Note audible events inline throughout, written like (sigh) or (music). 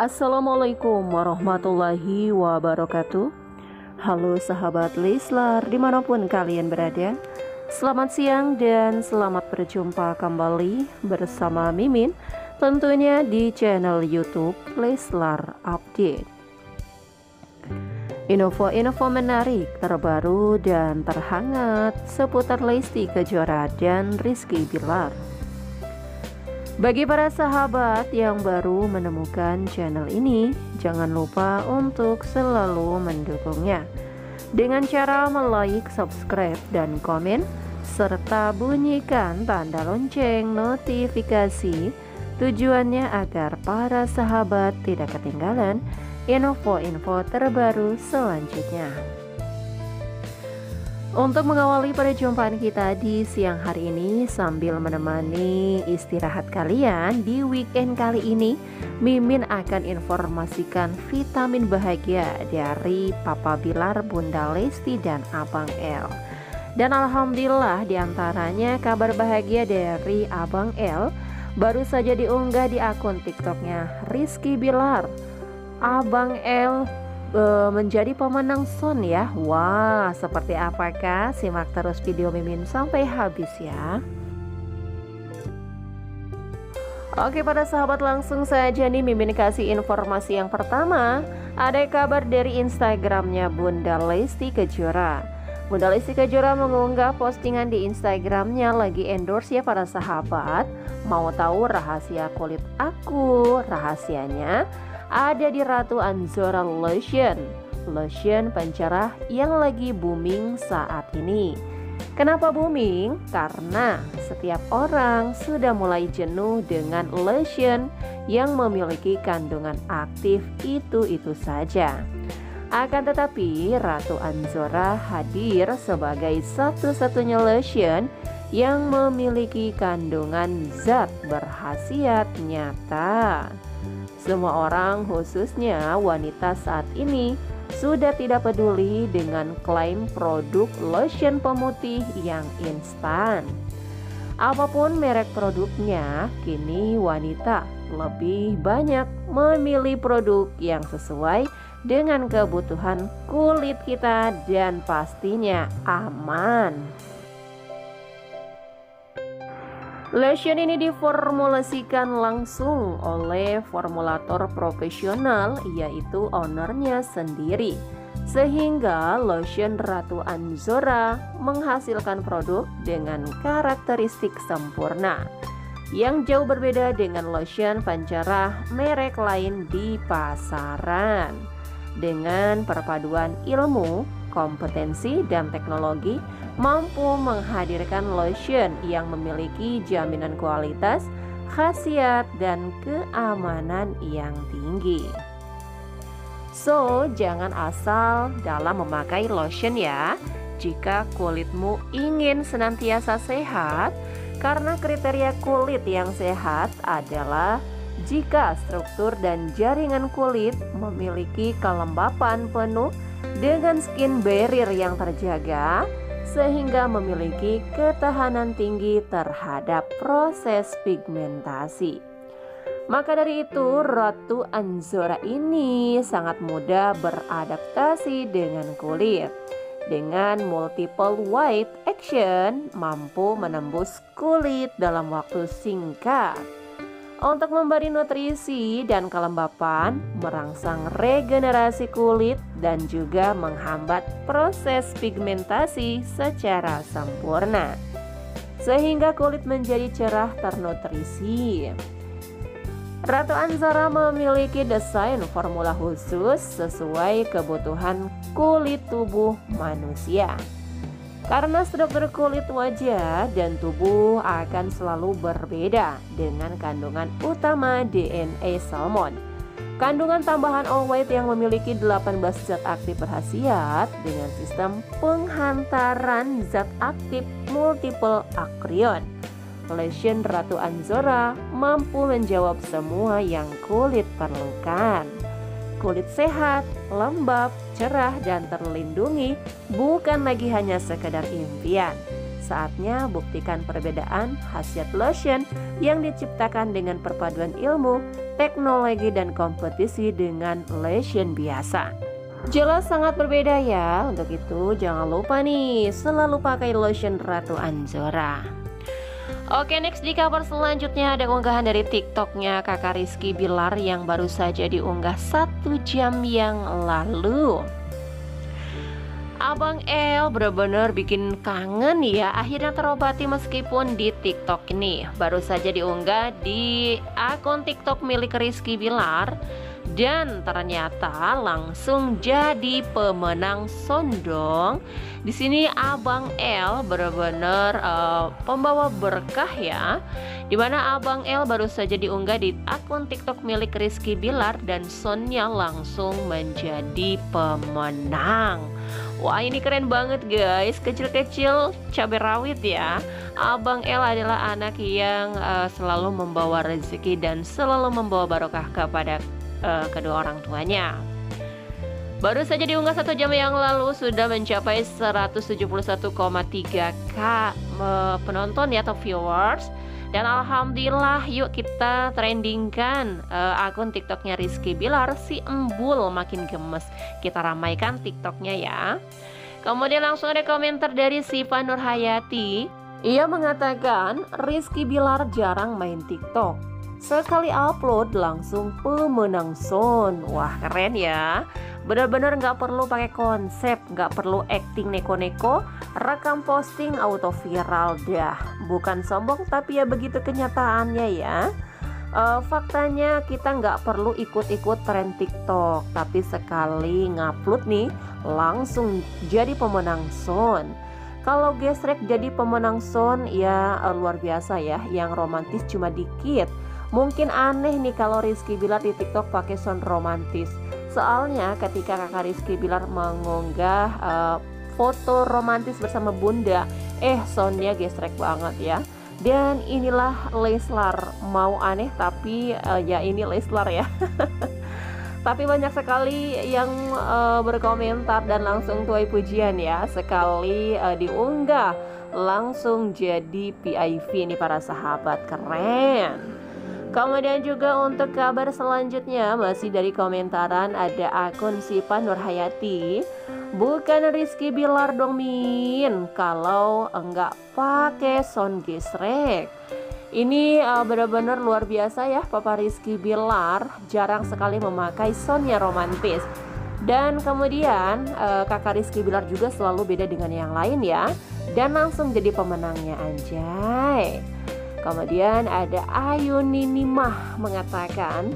Assalamualaikum warahmatullahi wabarakatuh. Halo sahabat Leslar di mana pun kalian berada. Selamat siang dan selamat berjumpa kembali bersama Mimin Tentunya di channel Youtube Leslar Update. Info-info menarik, terbaru dan terhangat seputar Lesti Kejora dan Rizky Bilar bagi para sahabat yang baru menemukan channel ini, jangan lupa untuk selalu mendukungnya dengan cara like, subscribe, dan komen, serta bunyikan tanda lonceng notifikasi tujuannya agar para sahabat tidak ketinggalan info-info terbaru selanjutnya. Untuk mengawali perjumpaan kita di siang hari ini sambil menemani istirahat kalian di weekend kali ini, Mimin akan informasikan vitamin bahagia dari Papa Bilar, Bunda Lesti, dan Abang El. Dan Alhamdulillah di antaranya kabar bahagia dari Abang El baru saja diunggah di akun TikToknya Rizky Bilar. Abang El uh, menjadi pemenang Son ya. Wah seperti apakah? Simak terus video Mimin sampai habis ya. Oke pada sahabat langsung saja nih Mimin kasih informasi yang pertama. Ada kabar dari Instagramnya Bunda Lesti Kejora. Bunda Lesti Kejora mengunggah postingan di Instagramnya lagi endorse ya para sahabat. Mau tahu rahasia kulit aku? Rahasianya ada di Ratu Anzora Lotion Lotion pencerah yang lagi booming saat ini Kenapa booming? Karena setiap orang sudah mulai jenuh dengan lotion yang memiliki kandungan aktif itu-itu saja. Akan tetapi, Ratu Anzora hadir sebagai satu-satunya lotion yang memiliki kandungan zat berhasiat nyata. Semua orang, khususnya wanita saat ini, sudah tidak peduli dengan klaim produk lotion pemutih yang instan. Apa pun merek produknya, kini wanita lebih banyak memilih produk yang sesuai dengan kebutuhan kulit kita dan pastinya aman. Lotion ini diformulasikan langsung oleh formulator profesional yaitu ownernya sendiri. Sehingga lotion Ratu Anzora menghasilkan produk dengan karakteristik sempurna. Yang jauh berbeda dengan lotion pancarah merek lain di pasaran. Dengan perpaduan ilmu, kompetensi, dan teknologi mampu menghadirkan lotion yang memiliki jaminan kualitas, khasiat, dan keamanan yang tinggi. So, jangan asal dalam memakai lotion ya. Jika kulitmu ingin senantiasa sehat, karena kriteria kulit yang sehat adalah jika struktur dan jaringan kulit memiliki kelembapan penuh dengan skin barrier yang terjaga, sehingga memiliki ketahanan tinggi terhadap proses pigmentasi. Maka dari itu, Ratu Anzora ini sangat mudah beradaptasi dengan kulit. Dengan multiple white action, mampu menembus kulit dalam waktu singkat untuk memberi nutrisi dan kelembapan, merangsang regenerasi kulit, dan juga menghambat proses pigmentasi secara sempurna, sehingga kulit menjadi cerah ternutrisi. Ratu Anzara memiliki desain formula khusus sesuai kebutuhan kulit tubuh manusia. Karena struktur kulit wajah dan tubuh akan selalu berbeda dengan kandungan utama DNA salmon. Kandungan tambahan all white yang memiliki 18 zat aktif berhasiat dengan sistem penghantaran zat aktif multiple akrion. Lotion Ratu Anzora mampu menjawab semua yang kulit perlukan. Kulit sehat, lembab, cerah, dan terlindungi bukan lagi hanya sekedar impian, Saatnya buktikan perbedaan khasiat lotion yang diciptakan dengan perpaduan ilmu, teknologi, dan kompetisi dengan lotion biasa. Jelas sangat berbeda ya, untuk itu jangan lupa nih selalu pakai lotion Ratu Anjora. Oke next di kabar selanjutnya ada unggahan dari tiktoknya kakak Rizky Bilar yang baru saja diunggah satu jam yang lalu. Abang El bener-bener bikin kangen ya Akhirnya terobati meskipun di TikTok ini. Baru saja diunggah di akun TikTok milik Rizky Bilar dan ternyata langsung jadi pemenang sondong. Di sini Abang L benar-benar uh, pembawa berkah ya. Di mana Abang L baru saja diunggah di akun TikTok milik Rizky Bilar dan Sonya langsung menjadi pemenang. Wah ini keren banget guys Kecil-kecil cabai rawit ya Abang El adalah anak yang uh, selalu membawa rezeki Dan selalu membawa barokah kepada uh, kedua orang tuanya. Baru saja diunggah satu jam yang lalu sudah mencapai 171,3k penonton ya atau viewers. Dan alhamdulillah yuk kita trendingkan uh, akun tiktoknya Rizky Bilar si embul makin gemes. Kita ramaikan tiktoknya ya. Kemudian langsung ada komentar dari Siva Nurhayati. Ia mengatakan Rizky Bilar jarang main tiktok Sekali upload langsung pemenang sound. Wah keren ya. Bener-bener nggak perlu pakai konsep Nggak perlu acting neko-neko. Rekam posting auto viral dah. Bukan sombong tapi ya begitu kenyataannya ya. Uh, Faktanya kita nggak perlu ikut-ikut tren TikTok Tapi sekali ngupload nih Langsung jadi pemenang sound. Kalau gesrek jadi pemenang sound ya uh, luar biasa ya. Yang romantis cuma dikit Mungkin aneh nih kalau Rizky Bilar di TikTok pakai sound romantis. Soalnya ketika kakak Rizky Bilar mengunggah uh, foto romantis bersama bunda, eh soundnya gesrek banget ya. Dan inilah Leslar, mau aneh tapi uh, ya ini Leslar ya. (laughs) tapi banyak sekali yang uh, berkomentar dan langsung tuai pujian ya sekali uh, diunggah langsung jadi PIV ini para sahabat keren Kemudian juga untuk kabar selanjutnya masih dari komentaran ada akun Sipa Nurhayati Bukan Rizky Bilar dong Min. Kalau enggak pakai sound gesrek. Ini uh, benar-benar luar biasa ya Papa Rizky Bilar. Jarang sekali memakai soundnya romantis. Dan kemudian uh, kakak Rizky Bilar juga selalu beda dengan yang lain ya. Dan langsung jadi pemenangnya Anjay Kemudian ada Ayu Ninimah mengatakan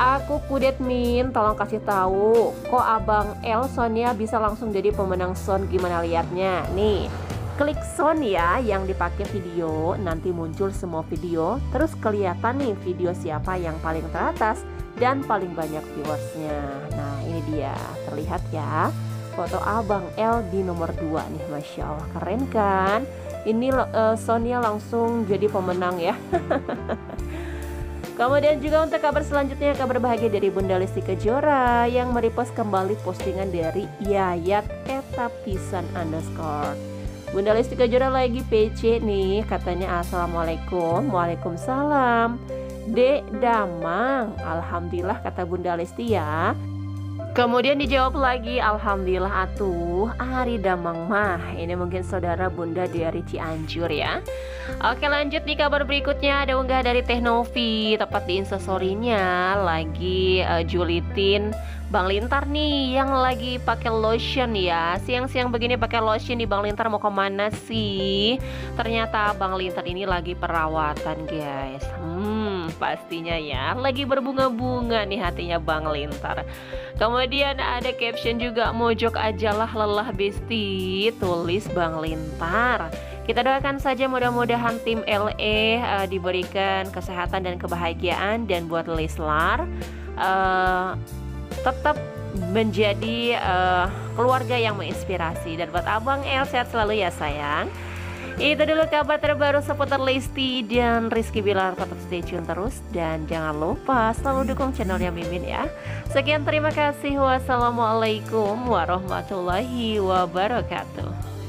Aku kudet min, tolong kasih tahu kok abang El Sonia bisa langsung jadi pemenang son gimana liatnya? Nih, klik son ya yang dipakai video. Nanti muncul semua video. Terus kelihatan nih video siapa yang paling teratas dan paling banyak viewersnya. Nah ini dia. Terlihat ya. Foto abang El di nomor 2 nih. Masya Allah keren kan ini uh, Sonia langsung jadi pemenang ya. Kemudian juga untuk kabar selanjutnya kabar bahagia dari Bunda Lesti Kejora yang merepost kembali postingan dari Yayat Etapisan underscore. Bunda Lesti Kejora lagi PC nih katanya Assalamualaikum Waalaikumsalam. Dek Damang Alhamdulillah kata Bunda Lesti ya Kemudian dijawab lagi Alhamdulillah atuh Ari Damang mah. Ini mungkin saudara bunda dari Cianjur ya. Oke lanjut di kabar berikutnya. Ada unggah dari Teh Novi Tepat di instastorynya. Lagi uh, julitin Bang Lintar nih yang lagi pakai lotion ya. Siang-siang begini pakai lotion di Bang Lintar mau ke mana sih? Ternyata Bang Lintar ini lagi perawatan guys. Hmm pastinya ya. Lagi berbunga-bunga nih hatinya Bang Lintar. Kemudian ada caption juga Mojok ajalah lelah besti Tulis Bang Lintar. Kita doakan saja mudah-mudahan tim LE uh, diberikan kesehatan dan kebahagiaan. Dan buat Leslar uh, tetap menjadi uh, keluarga yang menginspirasi. Dan buat abang El sehat selalu ya sayang itu dulu kabar terbaru seputar Lesti dan Rizky Bilar. Tetap stay tune terus dan jangan lupa selalu dukung channelnya Mimin ya. Sekian terima kasih. Wassalamualaikum warahmatullahi wabarakatuh